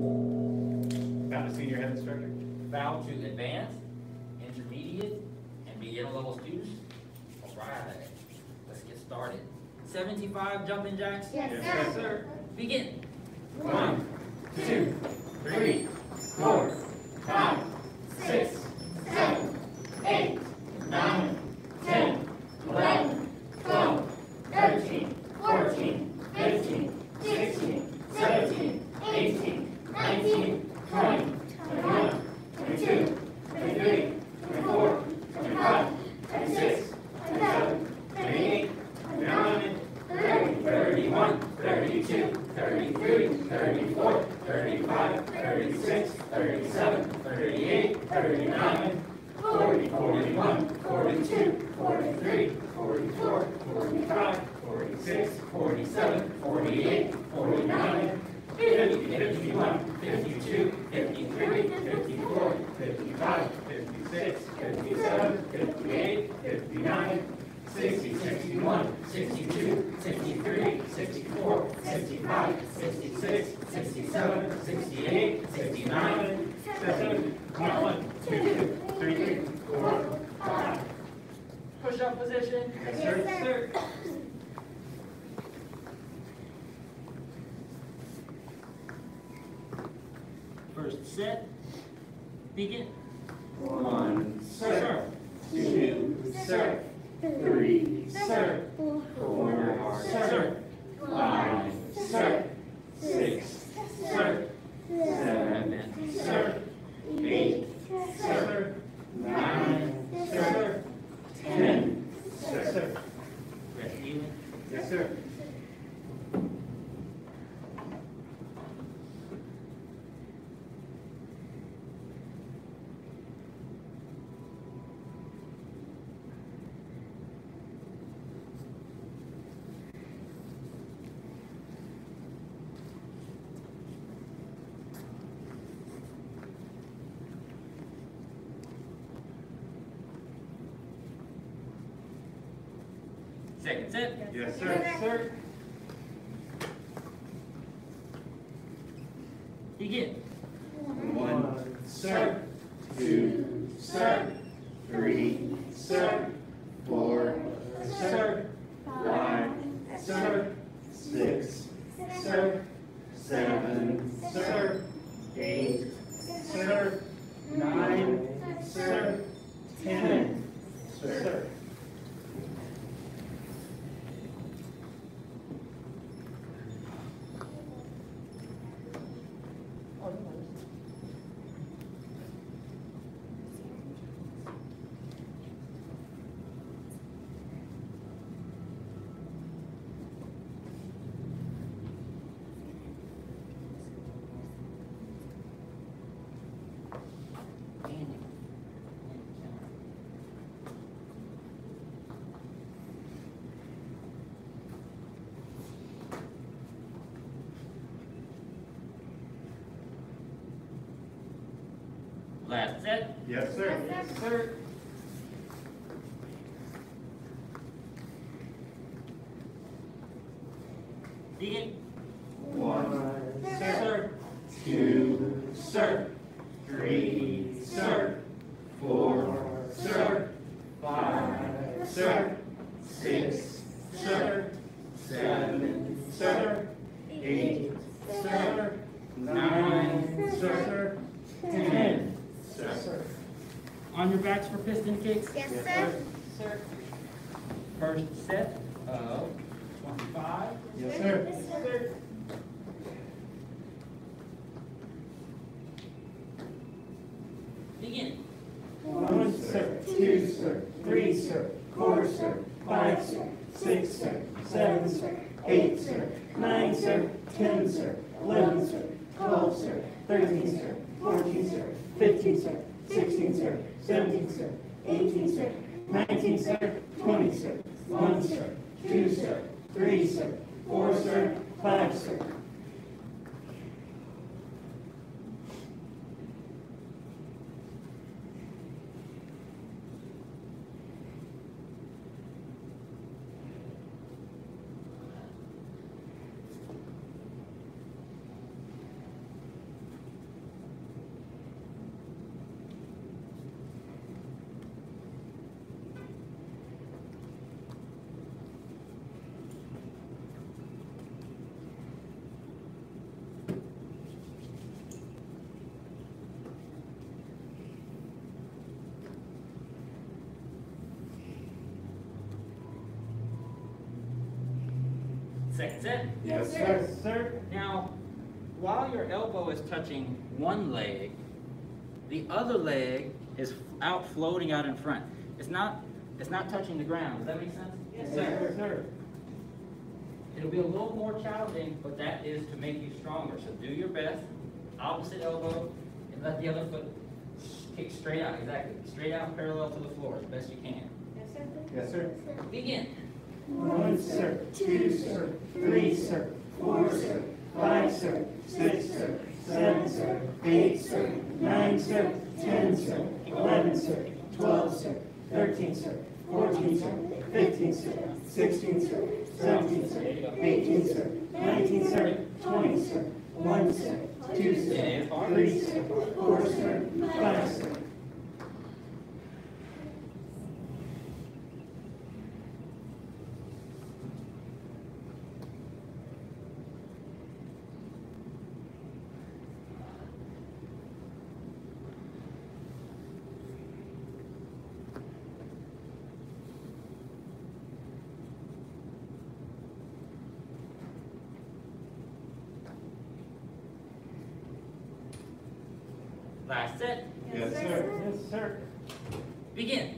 Found a senior head instructor. Found to advance, intermediate, and beginner level students. All right, let's get started. 75 jumping jacks? Yes, yes sir. Yes, sir. Begin. One, two, three, four, five, six, Second Set. Yes, sir. Yes, sir. Begin. Latzek? Yes, sir. Yes, sir. One, sir. Two, sir. Three, sir. Four, sir. Five, sir. Second set. Yes, sir. Sir. Now, while your elbow is touching one leg, the other leg is out floating out in front. It's not, it's not touching the ground. Does that make sense? Yes, sir. Sir. It'll be a little more challenging, but that is to make you stronger. So do your best. Opposite elbow, and let the other foot kick straight out. Exactly. Straight out parallel to the floor as best you can. Yes, sir. Yes, sir. Begin. One, sir. Two, sir. Three, sir. Four, sir. Five, sir. Six, sir. Seven, sir. Eight, sir. Nine, sir. Ten, sir. Eleven, sir. Twelve, sir. Thirteen, sir. Fourteen, sir. Fifteen, sir. Sixteen, sir. Seventeen, sir. Eighteen, sir. Nineteen, sir. Twenty, sir. One, sir. Two, sir. Three, sir. Four, sir. Five, sir. Last set. Yes, sir. Yes, sir. Begin.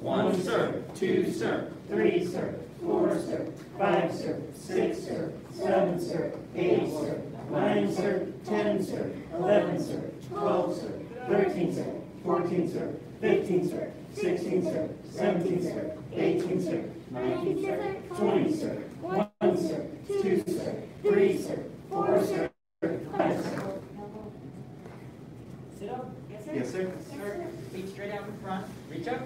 One, sir. Two, sir. Three, sir. Four, sir. Five, sir. Six, sir. Seven, sir. Eight, sir. Nine, sir. Ten, sir. Eleven, sir. Twelve, sir. Thirteen, sir. Fourteen, sir. Fifteen, sir. Sixteen, sir. Seventeen, sir. Eighteen, sir. Nineteen, sir. Twenty, sir. One, sir. Two, sir. Three, sir. Four, sir. Five, sir. Sit up. Yes, sir. sir. Feet straight out in front. Reach up.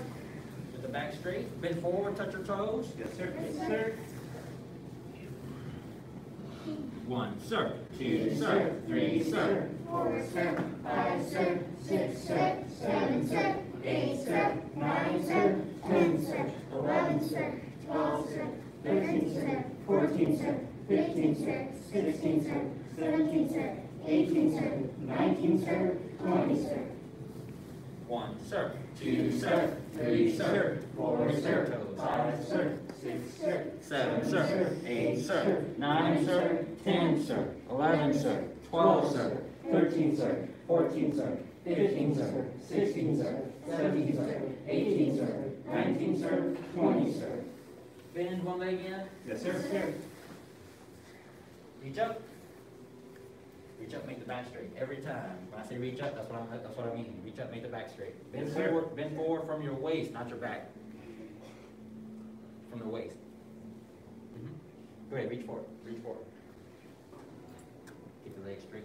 With the back straight. Bend forward. Touch your toes. Yes, sir. Yes, sir. One, sir. Two, sir. Three, sir. Four, sir, five, sir, six, sir, seven, sir, eight, sir, nine, sir, ten, sir, eleven, sir, twelve, sir, thirteen, sir, fourteen, sir, fifteen, sir, sixteen, sir, seventeen, sir, eighteen, sir, nineteen, sir, twenty, sir. One, sir. Two, sir. Three, sir. Four, sir. Toes. Five, sir. Six, sir. Seven, sir. Eight, sir. Nine, sir. Ten, sir. Eleven, sir. Twelve, sir. Thirteen, sir. Fourteen, sir. Fifteen, sir. Sixteen, sir. Seventeen, sir. Eighteen, sir. Nineteen, sir. Twenty, sir. Bend one leg in. Yes, sir. Sir. Reach up. Reach up, make the back straight. Every time. When I say reach up, that's what I'm, that's what I mean. Reach up, make the back straight. Bend Yes, forward, bend forward from your waist, not your back. From the waist. Mhm. Go ahead, reach forward, reach forward. Keep the legs straight.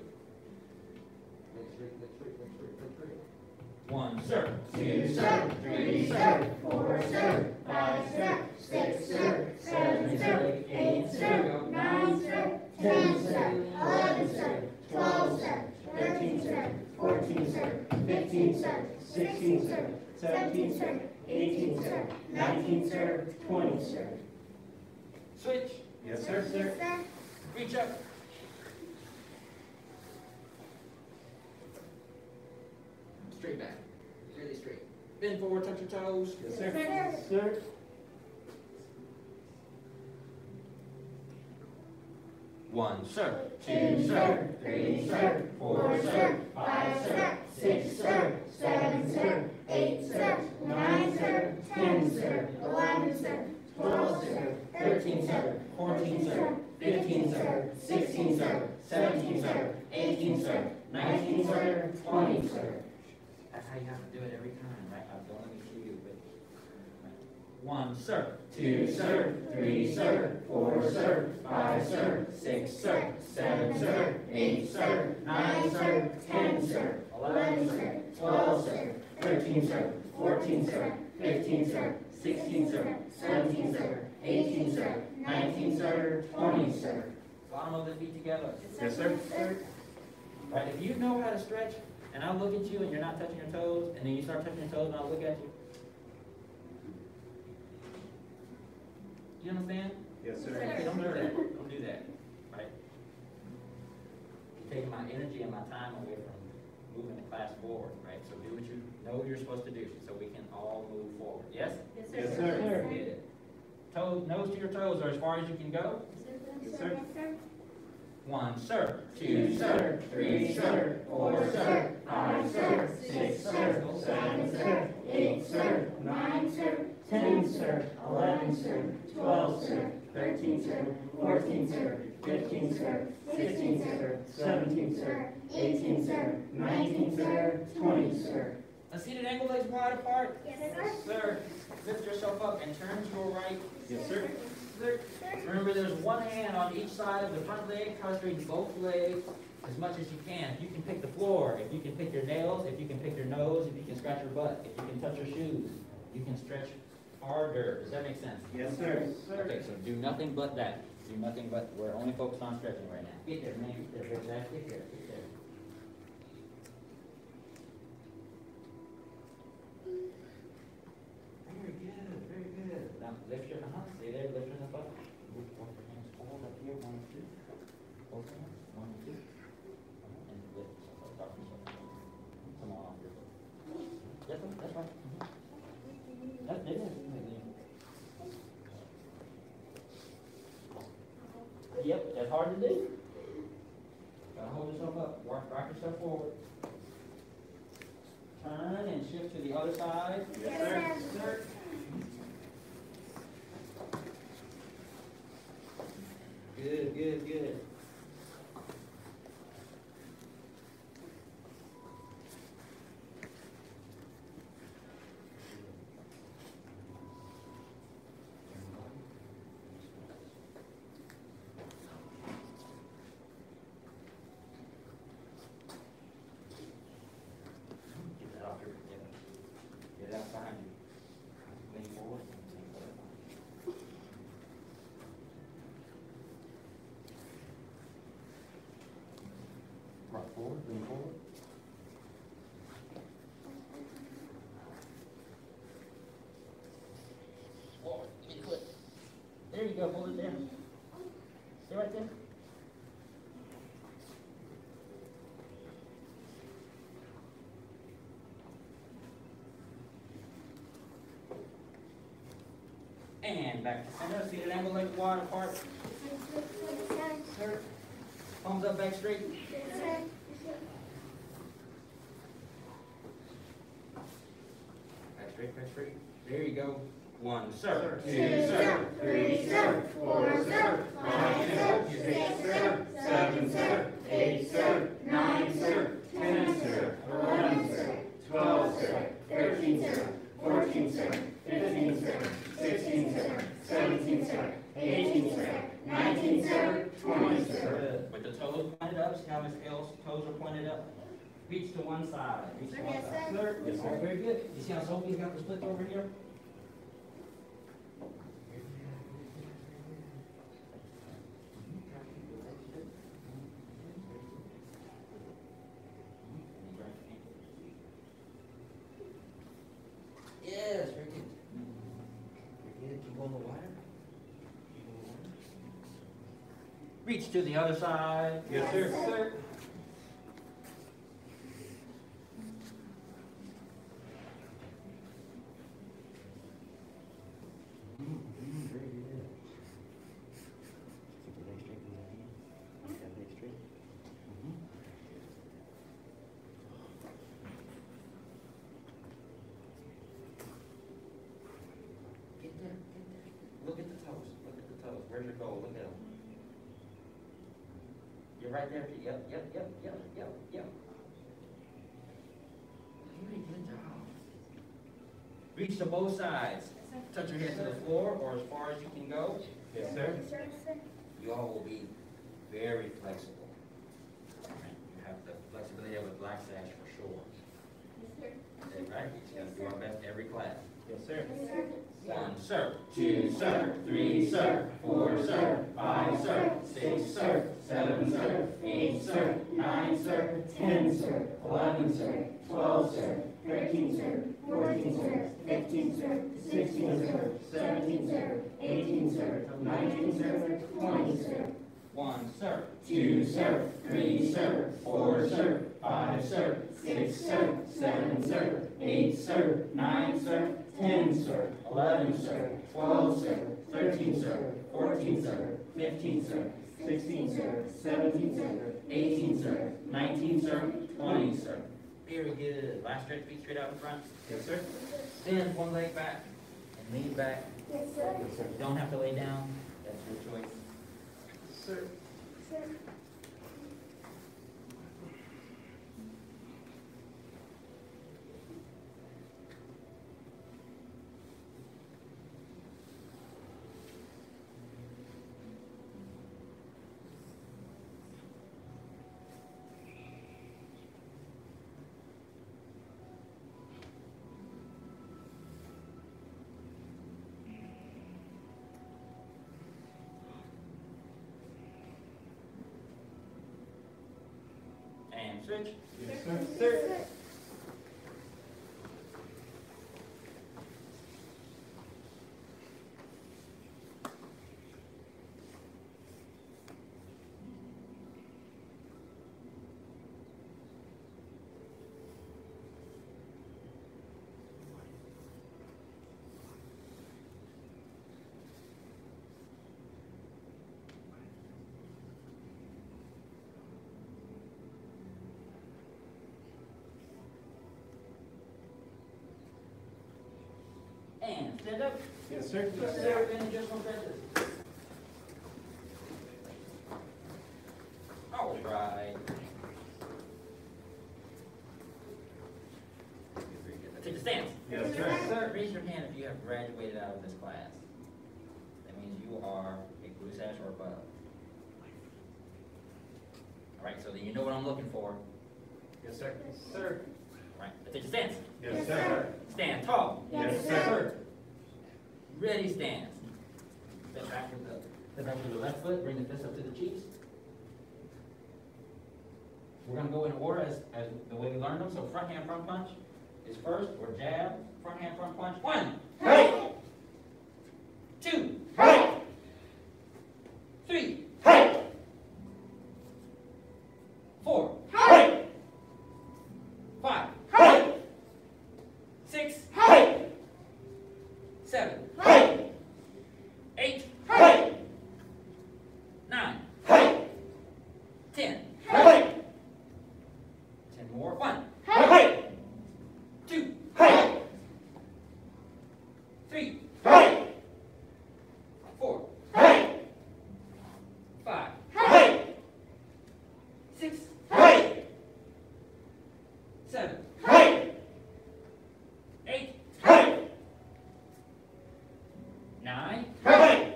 Leg straight, leg straight, leg straight, leg straight. One, sir. Two, sir, three, sir, four, sir, five, sir, six, sir, seven, sir, eight, sir, nine, sir, ten, sir, eleven, sir, twelve, sir, thirteen, sir, Fourteen, sir. Fifteen, sir. Sixteen, sir. Seventeen, sir. Eighteen, sir. Nineteen, sir. Twenty, sir. Switch. Yes, sir. Sir. Reach up. Straight back, really straight. Bend forward, touch your toes. Yes, sir. Sir. One, sir. two, sir, three, sir, four, sir, five, sir, six, sir, seven, sir, eight, sir, nine, sir, ten, sir, eleven, sir, twelve, sir, thirteen, sir, fourteen, sir, fifteen, sir, sixteen, sir, seventeen, sir, eighteen, sir, nineteen, sir, twenty, sir. That's how you have to do it every time, right? Uh, Don't let me see you, but. One, sir. Two, sir, three, sir, four, sir, five, sir, six, sir, seven, sir, eight, sir, nine, sir, ten, sir, eleven, sir, twelve, sir, thirteen, sir, fourteen, sir, fifteen, sir, sixteen, sir, seventeen, sir, eighteen, sir, nineteen, sir, twenty, sir. Bottom of the feet together. Yes, sir. Sir. Right, if you know how to stretch, and I look at you and you're not touching your toes, and then you start touching your toes and I look at you. You understand? Yes, Okay, don't do that, don't do that, right? You're taking my energy and my time away from moving the class forward, right? So do what you know you're supposed to do, so we can all move forward, yes? Yes, sir. Get it. Toes, nose to your toes, or as far as you can go, Yes, sir. One, sir. Two, sir. Three, sir. Four, sir. Five, sir. Six, sir. Seven, sir. Eight, sir. Nine, sir. Ten, sir. Eleven, sir. Twelve, sir. Thirteen, sir. Fourteen, sir. Fifteen, sir. Sixteen, sir. Seventeen, sir. Eighteen, sir. Nineteen, sir. Twenty, sir. A seated ankle legs wide apart. Yes, sir. Sir, lift yourself up and turn to your right. Yes, sir. Sir. Remember, there's one hand on each side of the front leg, try to both legs as much as you can. If you can pick the floor, if you can pick your nails, if you can pick your nose, if you can scratch your butt, if you can touch your shoes, you can stretch harder. Does that make sense? Yes, sir. Okay, so do nothing but that. Do nothing but, we're only focused on stretching right now. Get there, man, get there, exactly, get there, get there. Very good, very good. Now lift your, uh-huh, stay there, lift your up. Move both your hands forward up here, one, two. Both hands, one, two. And lift yourself up, drop yourself. Come on off your foot. That's right, that's right. It is. Yep, that's hard to do. Gotta hold yourself up, rock, rock yourself forward. Turn and shift to the other side. Yes, sir. Sir. Good, good, good. Get that off your, get it, get it out behind you. Lean forward. lean forward. Rock forward, lean forward. Forward, give me. There you go, hold it there. Stay right there. And back to center, seated angle legs wide apart. Sir, palms up, back straight. Back straight, back straight. There you go. One, sir. Two, sir. Three, sir. Four, sir. Five, sir. Six, sir. Seven, sir. Eight, sir. Nine, sir. Ten, sir. Eleven, sir. Twelve, sir. Thirteen, sir. Fourteen, sir. Fifteen, sir. Sixteen, sir. Seventeen, sir. Eighteen, sir. Nineteen, sir. Twenty, sir. With the toes pointed up, see how Miss L's toes are pointed up? Reach to one side, reach to one side. sir. Yes, sir. Very good. You see how Sophie's got the split over here? Yes, very good. Very good. Keep on the wire. The wire. Reach to the other side. Yes, sir. Sir. Very good. Keep your leg straight in that hand. Keep that leg straight. Mhm. Get there, get there. Look at the toes, look at the toes. Where's your goal? Look at them. You're right there. Yep, yep, yep, yep, yep, yep. Very good job. Reach to both sides. Touch your head to the floor or as far as you can go. Yes, sir. You all will be very flexible. You have the flexibility of a black sash for sure. Okay, right? We just gotta do our best every class. Yes, sir. One, sir. Two, sir. Three, sir. Four, sir. Five, sir. Six, sir. Seven, sir. Eight, sir. Nine, sir. Ten, sir. Eleven, sir. Twelve, sir. Thirteen, sir. Fourteen, sir. Fifteen. Sixteen, sir. Seventeen, sir. Eighteen, sir. Nineteen, sir. Twenty, sir. One, sir. Two, sir. Three, sir. Four, sir. Five, sir. Six, sir. Seven, sir. Eight, sir. Nine, sir. Ten, sir. Eleven, sir. Twelve, sir. Thirteen, sir. Fourteen, sir. Fifteen, sir. Sixteen, sir. Seventeen, sir. Eighteen, sir. Nineteen, sir. Twenty, sir. Very good. Last stretch, feet straight out in front. Yes, sir. Bend one leg back and lean back. Yes, sir. Yes, sir. You don't have to lay down. That's your choice. Sir. Sir. Switch. Yes, sir. Sir. And stand up. Yes, sir. Yes, sir. Bend just one stretches. All right. Very good. Take a stance. Yes, sir. Sir, raise your hand if you have graduated out of this class. That means you are a blue sash or above. All right, so then you know what I'm looking for. Yes, sir. Sir. All right, take a stance. Yes, sir. Stand tall. Yes, sir. Ready, stand. Step back with the, step back with left foot, bring the fist up to the cheeks. We're gonna go in order as, as the way we learned them, so front hand, front punch is first, or jab, front hand, front punch, one, Hey. two, Hey. three, Hey. four, Hey. five, Hey. six, Hey. seven, Hey. eight, Hey. nine, Hey. ten. Hey. Ten more, one, Hey. two, Hey. three, Hey. four, Hey. five, Hey. six, Hey. seven, Hey. eight, Hey. nine, Hey.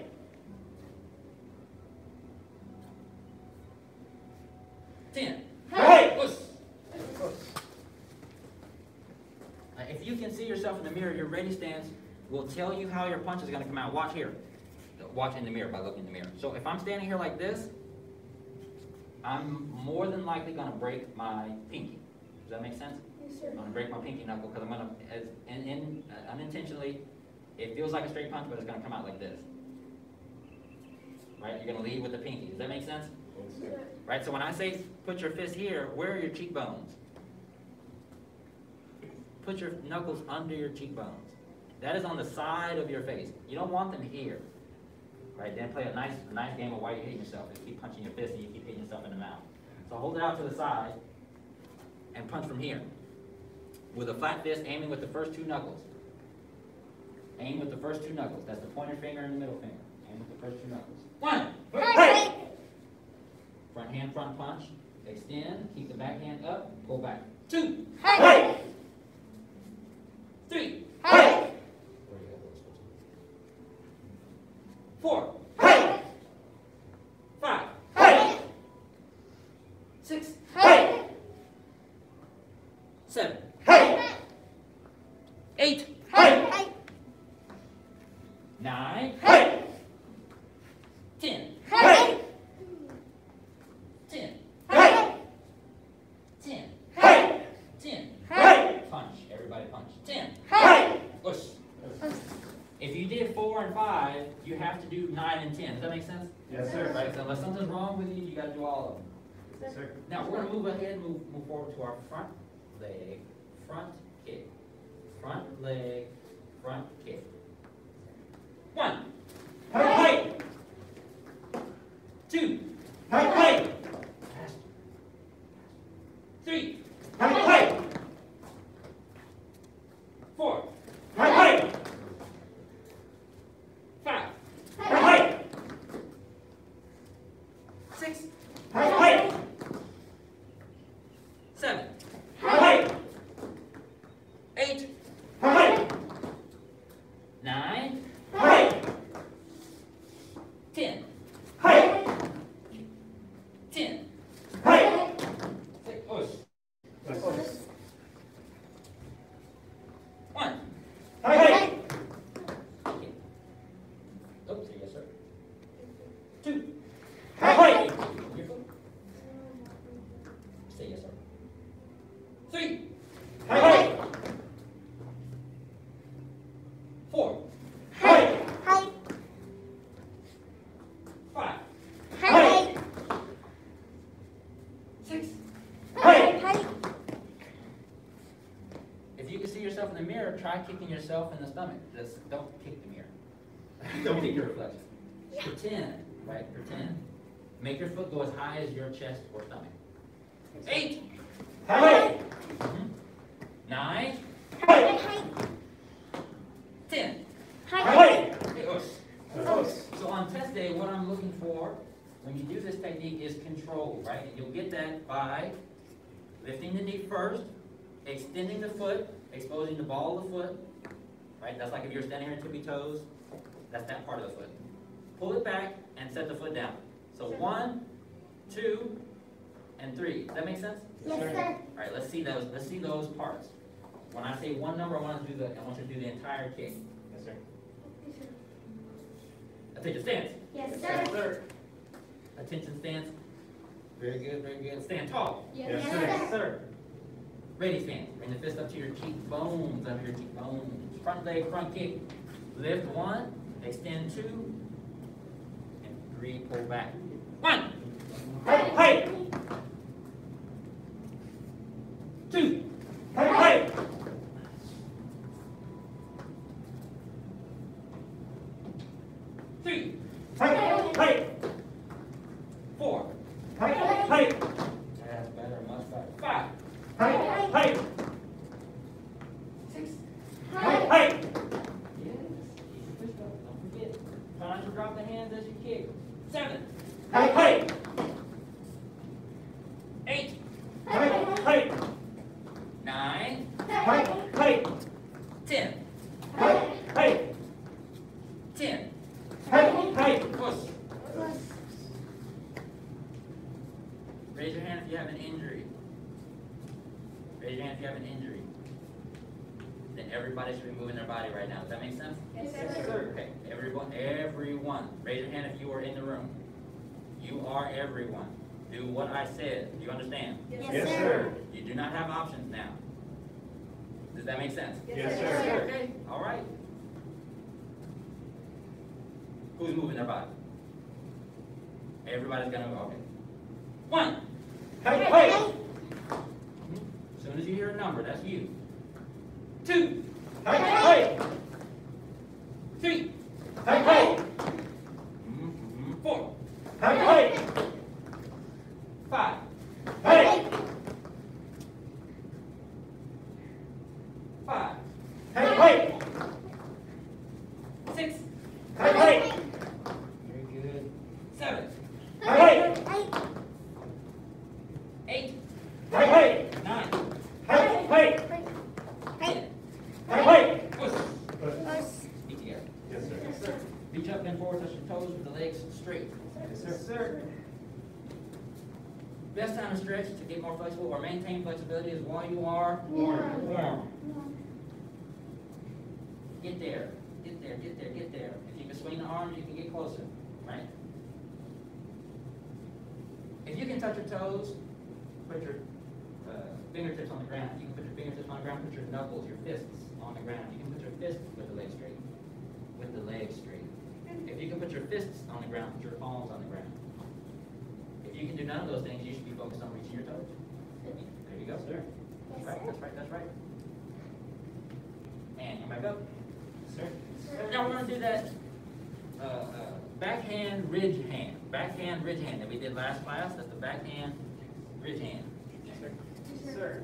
ten. Hey. Push. Uh, If you can see yourself in the mirror, your ready stance will tell you how your punch is gonna come out. Watch here. Watch in the mirror by looking in the mirror. So if I'm standing here like this, I'm more than likely gonna break my pinky. Does that make sense? Yes, sir. I'm gonna break my pinky knuckle because I'm gonna, as, in, in, uh, unintentionally, it feels like a straight punch, but it's gonna come out like this. Right? You're gonna lead with the pinky. Does that make sense? Yes, sir. Right, so when I say put your fist here, where are your cheekbones? Put your knuckles under your cheekbones. That is on the side of your face. You don't want them here. Right, then play a nice, nice game of why you're hitting yourself. Is keep punching your fist and you keep hitting yourself in the mouth. So hold it out to the side and punch from here. With a flat fist, aiming with the first two knuckles. Aim with the first two knuckles. That's the pointer finger and the middle finger. Aim with the first two knuckles. One! Hey. Front hand, front punch. Extend, keep the back hand up, pull back. Two, Hey. Three, Hey. four, Hey. five, Hey. six, Hey. seven, Hey. eight, Hey. nine, Hey. ten, Hey. ten, Hey. ten, Hey. ten. Hey. Punch, everybody punch. Ten. Hey. Push. If you did four and five, you have to do nine and ten. Does that make sense? Yes, sir. Right, so unless something's wrong with you, you gotta do all of them. Yes, sir. Now, we're gonna move ahead and move, move forward to our front leg, front kick. Front leg, front kick. One, Hey. Two. Hey, hey, Three. hey, hey, Four. hey, hey, Five. hey, hey, Six. hey, hey, Seven. hey, Eight. hey, Nine. hey, Ten. hey, Ten. hey. Say, push. One. Hey, hey, Okay. Oops, yes, sir. Two. hey, hey, Your foot. Say yes, sir. Three. hey, hey, Four. hey, Five. hey, Six. hey. If you can see yourself in the mirror, try kicking yourself in the stomach. Just don't kick the mirror. don't kick your reflection. Pretend, right? Pretend. Make your foot go as high as your chest or stomach. Eight. Hey, Mhm. Nine. hey, Ten. hey, Okay. So on test day, what I'm looking for when you do this technique is control, right? And you'll get that by lifting the knee first, extending the foot, exposing the ball of the foot, right? That's like if you're standing here tippy toes, that's that part of the foot. Pull it back and set the foot down. So one, two, and three. Does that make sense? Yes, sir. All right, let's see those. Let's see those parts. When I say one number, I want to do the. I want you to do the entire kick. Yes, sir. Attention stance. Yes, sir. Sir. Attention stance. Very good, very good. Stand tall. Yes, sir. Yes, Sir. Ready stance. Bring the fist up to your cheekbones, up your cheekbones. Front leg, front kick. Lift one, extend two, and three, pull back. One, hey, hey, two, hey, hey, three, hey, hey, four. hey, hey, That's better, much better. Five, hey, hey, six, hey, hey, Yes, keep your fist up, don't forget. Try not to drop the hands as you kick. Seven, hey, hey, eight, hey, hey, nine, hey, hey, ten. hey, hey, Ten. hey, hey. Push. Raise your hand if you have an injury. Raise your hand if you have an injury. Then everybody should be moving their body right now. Does that make sense? Yes, sir. Okay, everyone, everyone, raise your hand if you are in the room. You are everyone. Do what I said. Do you understand? Yes, sir. You do not have options now. Does that make sense? Yes, sir. Okay, all right. Who's moving their body? Everybody's gonna, go. okay. One. Hey, hey, As soon as you hear a number, that's you. Two, hey, hey, three, hey, hey, mhm, four, hey, hey, five, hey, five, hey, hey, six, hey, hey, very good, seven, hey, eight, hey, hey, nine, hey, hey, ten. hey, hey. Push. Feet together. Yes, sir. Yes, sir. Reach up and forward, touch your toes with the legs straight. Yes, sir. Best time to stretch to get more flexible or maintain flexibility is while you are Warm. warm. Get there, get there, get there, get there. If you can swing the arms, you can get closer, right? If you can touch your toes, put your uh, fingertips on the ground. You can put your fingertips on the ground, put your knuckles, your fists on the ground. You can put your fists with the legs straight, with the legs straight. If you can put your fists on the ground, put your palms on the ground. If you can do none of those things, you should be focused on reaching your toes. There you go, sir. That's right, that's right, that's right. And come back up. Sir. Now we're gonna do that, uh, uh, backhand ridge hand. backhand, ridge hand that we did last class. That's the backhand, ridge hand. Sir. Yes, sir.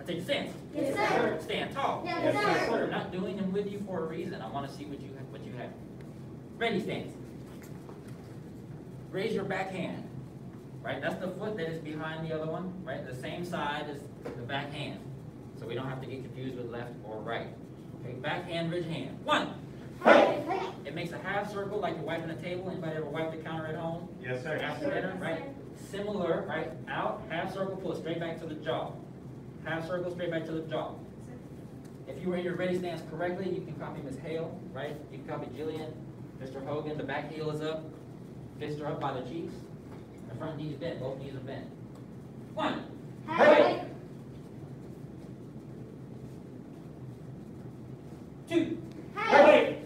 I take stance. Yes, sir. Stand tall. Yes, Yes, sir. I'm not doing them with you for a reason. I want to see what you have, what you have. Ready stance. Raise your back hand. Right, that's the foot that is behind the other one, right? The same side as the back hand. So we don't have to get confused with left or right. Okay, back hand, ridge hand. One. Hey, hey. It makes a half circle like you're wiping a table. Anybody ever wipe the counter at home? Yes, sir. After dinner, right? Similar, right? Out, half circle, pull it straight back to the jaw. Half circle, straight back to the jaw. If you were in your ready stance correctly, you can copy Ms. Hale, right? You can copy Jillian, Mr. Hogan, the back heel is up, fists are up by the cheeks, the front knee is bent, both knees are bent. One, Hey, two, hey.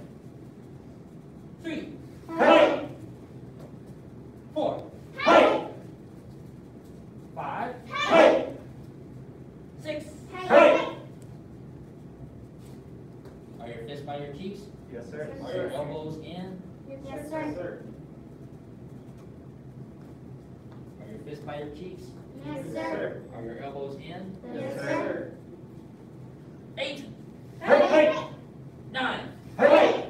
three, Hey, four, hey. five, Hey, six. hey. Are your fists by your cheeks? Yes, sir. Are your elbows in? Yes, sir. Are your fists by your cheeks? Yes, sir. Are your elbows in? Yes, sir. Eight, Hey, nine, hey.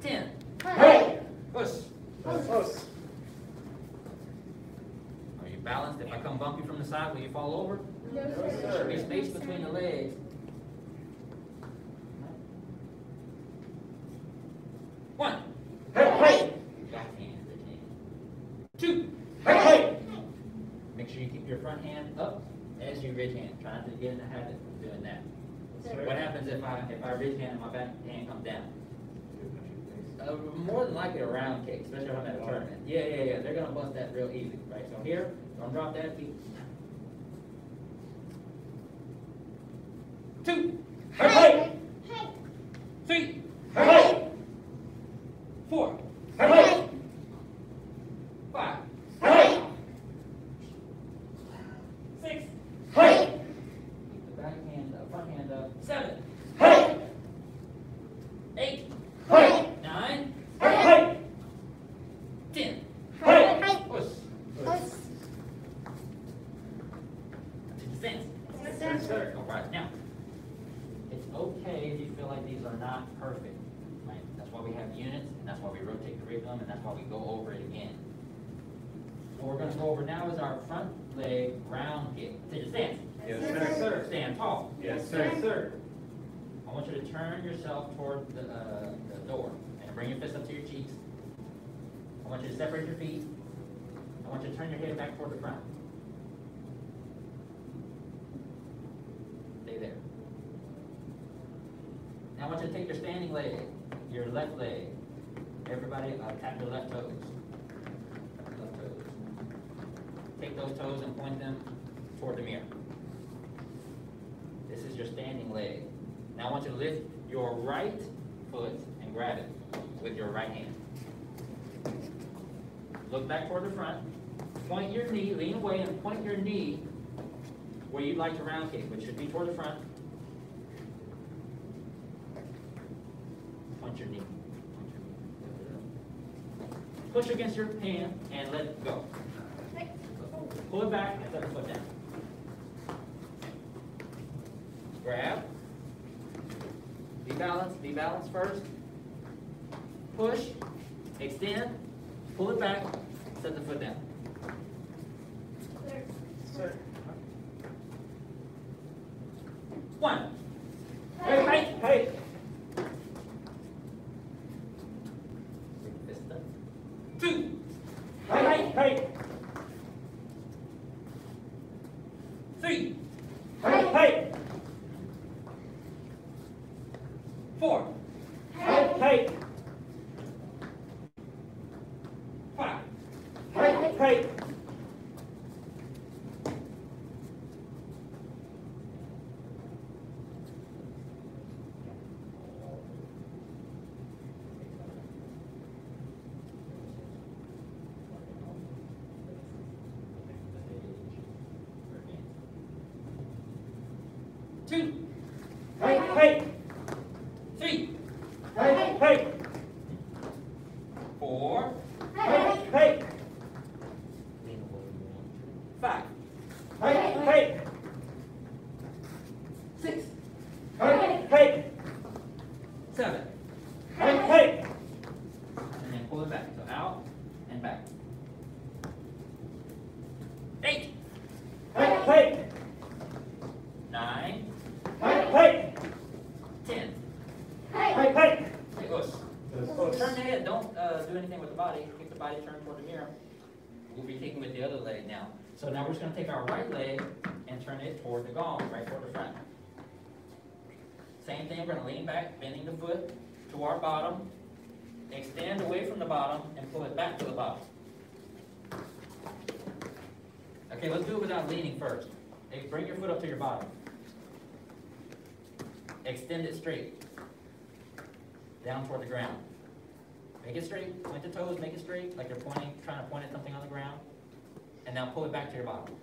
ten. Hey. Push. Close. Are you balanced? If I come bump you from the side, will you fall over? No, Yes, Should be sir. space between the legs. One. Hey, Back hand, ridge hand. Two. hey. Make sure you keep your front hand up as you ridge hand. Try not to get in the habit of doing that. Sir. What happens if I, if I ridge hand and my back hand comes down? Uh, more than likely a round kick, especially if I'm at a tournament. Yeah, yeah, yeah, they're gonna bust that real easy, right? So here, don't drop that feet. Two, Hey, three, hey. four, Hey, five, hey. six, Hey, keep the back hand up, front hand up, seven, hey. Eight, Hey, nine, hey. ten. Hey. Push. Push. Stance. Yes, sir. All right, now, it's okay if you feel like these are not perfect, right? That's why we have units, and that's why we rotate the curriculum, and that's why we go over it again. What we're gonna go over now is our front leg round kick. Take your stance. Yes, sir. Stand tall. Yes, sir. Sir. I want you to turn yourself toward the, uh, the door, and bring your fist up to your cheeks. I want you to separate your feet. I want you to turn your head back toward the front. Stay there. Now I want you to take your standing leg, your left leg. Everybody, uh, tap your left toes. Left toes. Take those toes and point them toward the mirror. This is your standing leg. Now I want you to lift your right foot and grab it with your right hand. Look back toward the front. Point your knee, lean away and point your knee where you'd like to round kick, which should be toward the front. Point your knee. Push against your hand and let it go. Pull it back and set the foot down. Grab. Be balanced first. Push, extend, pull it back, set the foot down. Sir. One, Hey, hey, Hey. fist up. Two, Hey. Hey. three, Hey. Hey. four, Hey. Hey. five, Hey. Hey. two, Hey. Hey. three, Hey. Hey. four, Hey. Hey. Six, Hey, hey, seven, hey, hey. and then pull it back. So out and back. Eight, Hey, hey, nine, hey, hey, ten. hey, hey. Hey, us. Yes. Turn the head, don't, uh, do anything with the body, keep the body turned toward the mirror. We'll be taking with the other leg now. So now we're just gonna take our right leg and turn it toward the gong, right toward the front. Same thing, we're gonna lean back, bending the foot to our bottom, extend away from the bottom and pull it back to the bottom. Okay, let's do it without leaning first. Hey, bring your foot up to your bottom. Extend it straight down toward the ground. Make it straight, point the toes, make it straight, like you're pointing, trying to point at something on the ground. And now pull it back to your bottom.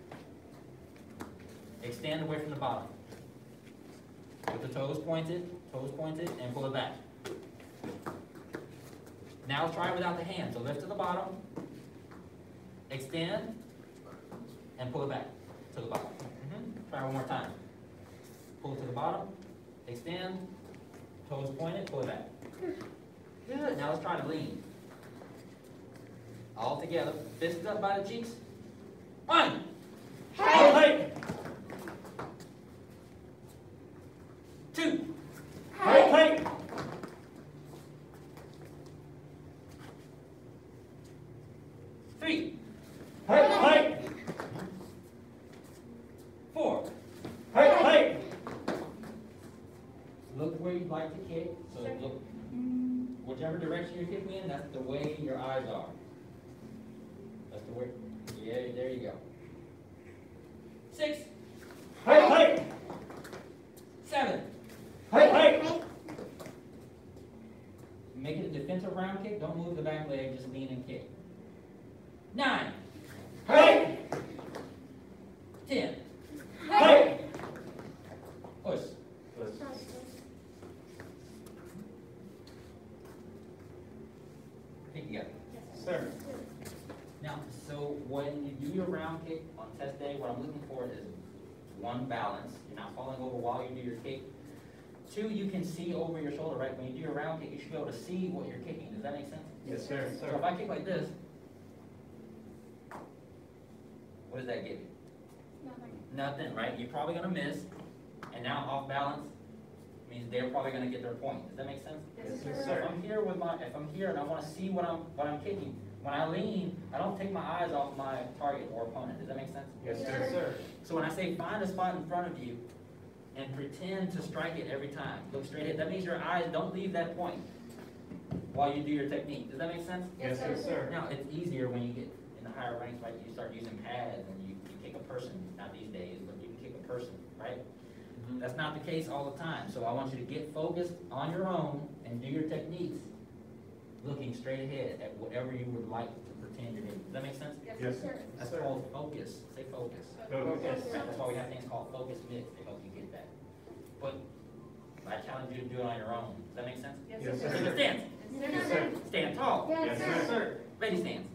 Extend away from the bottom. With the toes pointed, toes pointed, and pull it back. Now try it without the hand, so lift to the bottom, extend, and pull it back to the bottom. Mm -hmm. Try one more time. Pull it to the bottom, extend, toes pointed, pull it back. Good, now let's try to lean. All together, fists up by the cheeks. One, Hey, two, Hey, hey, four. hey, hey. Look where you'd like to kick, so look, whichever direction you're kicking in, that's the way your eyes are. That's the way, yeah, there you go. Six, Hey, hey, seven, hey, hey. make it a defensive round kick, don't move the back leg, just lean and kick. Nine, Hey, ten, hey. push. I think you got it. Sir. Now, so when you do your round kick on test day, what I'm looking for is one, balance, you're not falling over while you do your kick. Two, you can see over your shoulder, right? When you do your round kick, you should be able to see what you're kicking. Does that make sense? Yes, sir, So if I kick like this, what does that give you? Nothing, Nothing, right? You're probably gonna miss, and now off balance means they're probably gonna get their point. Does that make sense? Yes, sir. So sir. if I'm here with my, if I'm here and I wanna see what I'm, what I'm kicking, when I lean, I don't take my eyes off my target or opponent. Does that make sense? Yes, sir, sir. So when I say find a spot in front of you and pretend to strike it every time, look straight ahead, that means your eyes don't leave that point while you do your technique. Does that make sense? Yes, sir, sir. Now, it's easier when you get in the higher ranks, right? You start using pads and you, you kick a person, not these days, but you can kick a person, right? Mm-hmm. That's not the case all the time, so I want you to get focused on your own and do your techniques, looking straight ahead at whatever you would like to pretend. Does that make sense? Yes, sir. That's sir. called focus, say focus. Focus. Right, That's why we have things called focus mitts, to help you get that. But I challenge you to do it on your own. Does that make sense? Yes, Take sir. a stance, Yes, sir. stand tall, Yes, sir. ready stance.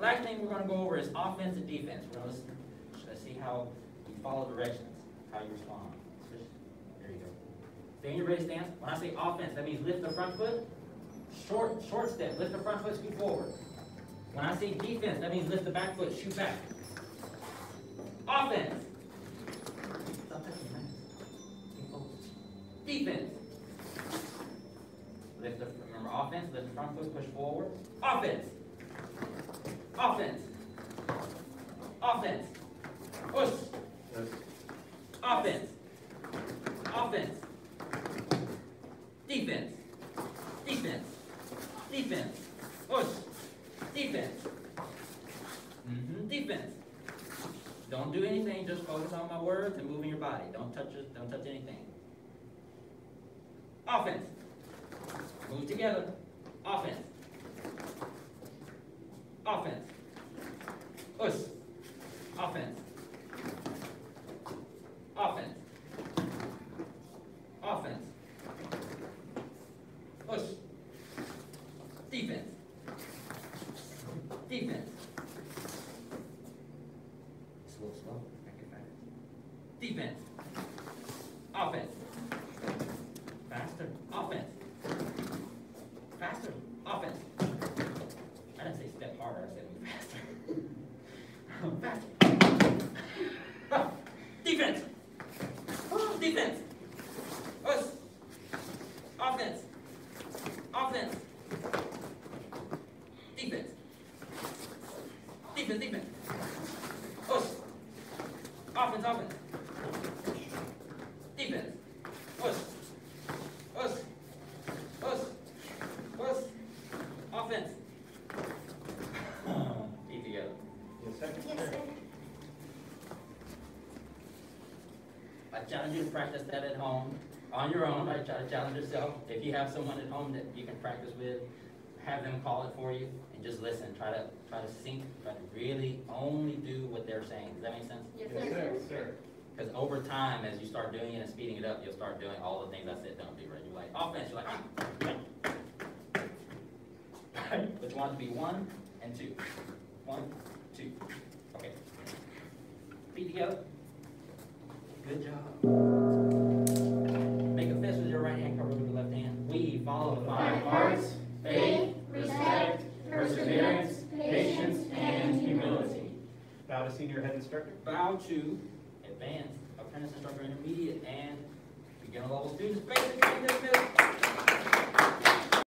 Last thing we're gonna go over is offense and defense. We're gonna see how you follow directions, how you respond. There you go. Stay in your ready stance. When I say offense, that means lift the front foot, short, short step, lift the front foot, scoot forward. When I say defense, that means lift the back foot, shoot back. Offense. Defense. Lift the, remember offense, lift the front foot, push forward. Offense. Offense. Offense. Push. Yes. Offense. Offense. Defense. Defense. Defense. Push. Defense. hmm defense. Do anything, just focus on my words and moving your body. Don't touch it, don't touch anything. Offense. Move together. Offense. Offense. Push. Offense. Offense. Offense. Push. Defense. Defense. Slow, slow. Make it fast. Defense. offense. Faster, offense. Faster, offense. I didn't say step harder, I said move faster. Faster. Defense. Defense. Us. Offense. Offense. Defense. Defense, defense. Us. Offense, offense. Defense. Us. Us. Us. Us. Offense. Keep together. Yes, sir. Yes, sir. I challenge you to practice that at home, on your own, I try to challenge yourself. If you have someone at home that you can practice with, have them call it for you, and just listen, try to, try to sync, try to really only do what they're saying, does that make sense? Yes, Yes, sir. sir, sir. Because over time, as you start doing it and speeding it up, you'll start doing all the things I said don't do, right? You're like, offense, you're like, ah. But you want it to be one and two. One, two, okay. Feet together. Good job. Instructor. Bow to advanced apprentice instructor intermediate and beginner level students, basic,